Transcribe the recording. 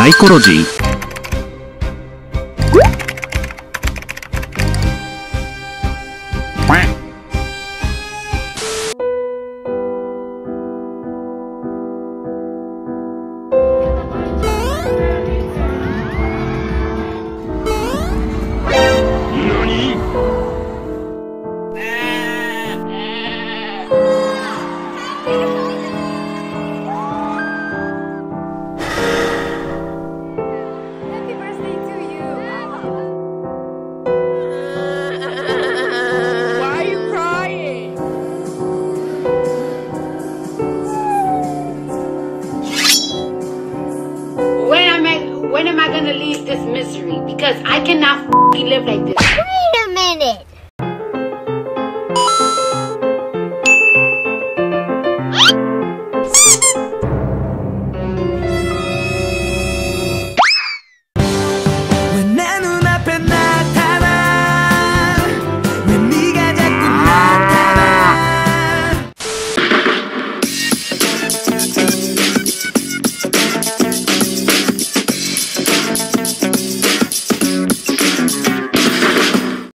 サイコロジー。Leave this misery? Because I cannot live like this. Wait a minute.